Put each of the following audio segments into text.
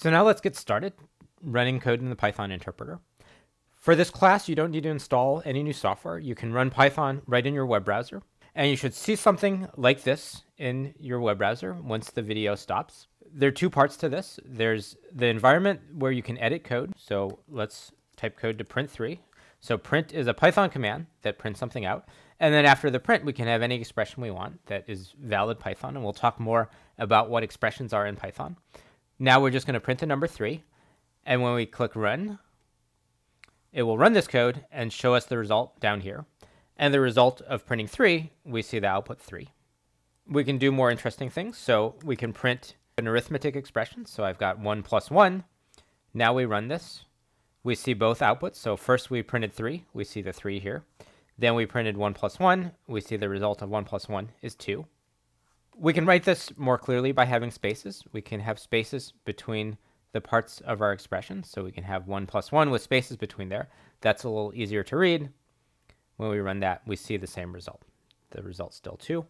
So now let's get started running code in the Python interpreter. For this class, you don't need to install any new software. You can run Python right in your web browser. And you should see something like this in your web browser once the video stops. There are two parts to this. There's the environment where you can edit code. So let's type code to print3. So print is a Python command that prints something out. And then after the print, we can have any expression we want that is valid Python. And we'll talk more about what expressions are in Python. Now we're just going to print the number 3. And when we click run, it will run this code and show us the result down here. And the result of printing 3, we see the output 3. We can do more interesting things. So we can print an arithmetic expression. So I've got 1 plus 1. Now we run this. We see both outputs. So first we printed 3. We see the 3 here. Then we printed 1 plus 1. We see the result of 1 plus 1 is 2. We can write this more clearly by having spaces. We can have spaces between the parts of our expression. So we can have 1 plus 1 with spaces between there. That's a little easier to read. When we run that, we see the same result. The result's still 2.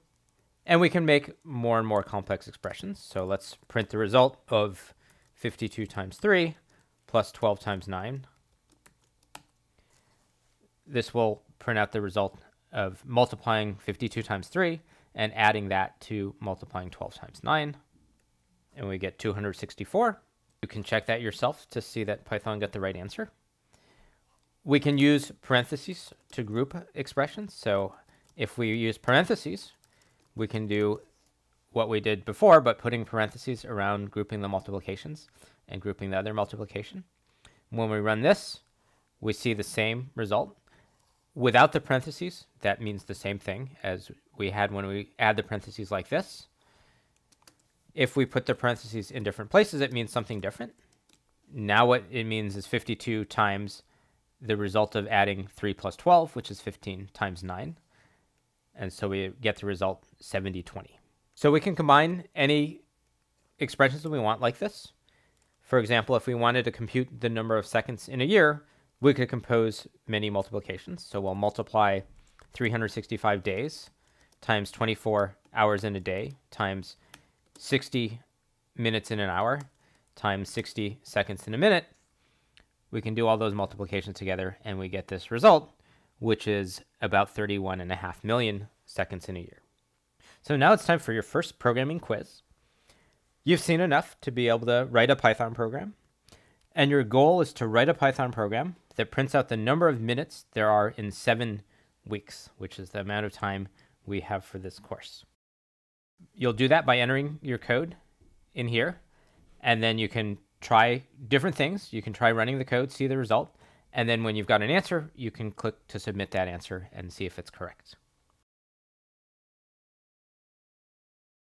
And we can make more and more complex expressions. So let's print the result of 52 times 3 plus 12 times 9. This will print out the result of multiplying 52 times 3 and adding that to multiplying 12 times 9. And we get 264. You can check that yourself to see that Python got the right answer. We can use parentheses to group expressions. So if we use parentheses, we can do what we did before, but putting parentheses around grouping the multiplications and grouping the other multiplication. When we run this, we see the same result. Without the parentheses, that means the same thing as we had when we add the parentheses like this. If we put the parentheses in different places, it means something different. Now what it means is 52 times the result of adding 3 plus 12, which is 15 times 9. And so we get the result 70, 20. So we can combine any expressions that we want like this. For example, if we wanted to compute the number of seconds in a year, we could compose many multiplications. So we'll multiply 365 days times 24 hours in a day times 60 minutes in an hour times 60 seconds in a minute. We can do all those multiplications together and we get this result, which is about 31 and a half million seconds in a year. So now it's time for your first programming quiz. You've seen enough to be able to write a Python program. And your goal is to write a Python program that prints out the number of minutes there are in seven weeks, which is the amount of time we have for this course. You'll do that by entering your code in here, and then you can try different things. You can try running the code, see the result, and then when you've got an answer, you can click to submit that answer and see if it's correct.